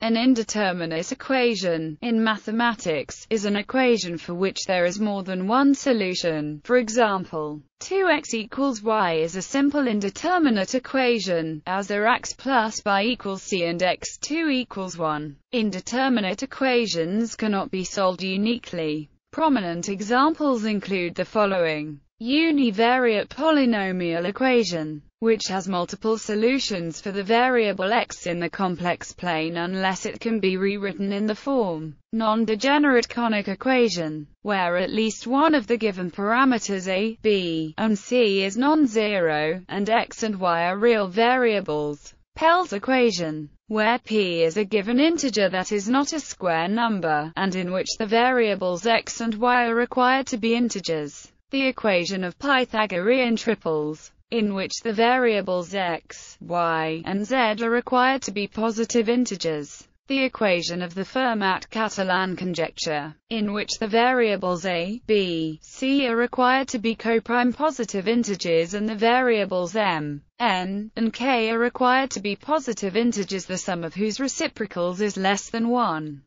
An indeterminate equation, in mathematics, is an equation for which there is more than one solution. For example, 2x equals y is a simple indeterminate equation, as are x plus b equals c and x2 equals 1. Indeterminate equations cannot be solved uniquely. Prominent examples include the following. Univariate polynomial equation, which has multiple solutions for the variable x in the complex plane unless it can be rewritten in the form. Non-degenerate conic equation, where at least one of the given parameters a, b, and c is non-zero, and x and y are real variables. Pell's equation, where p is a given integer that is not a square number, and in which the variables x and y are required to be integers the equation of Pythagorean triples, in which the variables x, y, and z are required to be positive integers. The equation of the Fermat-Catalan conjecture, in which the variables a, b, c are required to be coprime positive integers and the variables m, n, and k are required to be positive integers the sum of whose reciprocals is less than 1.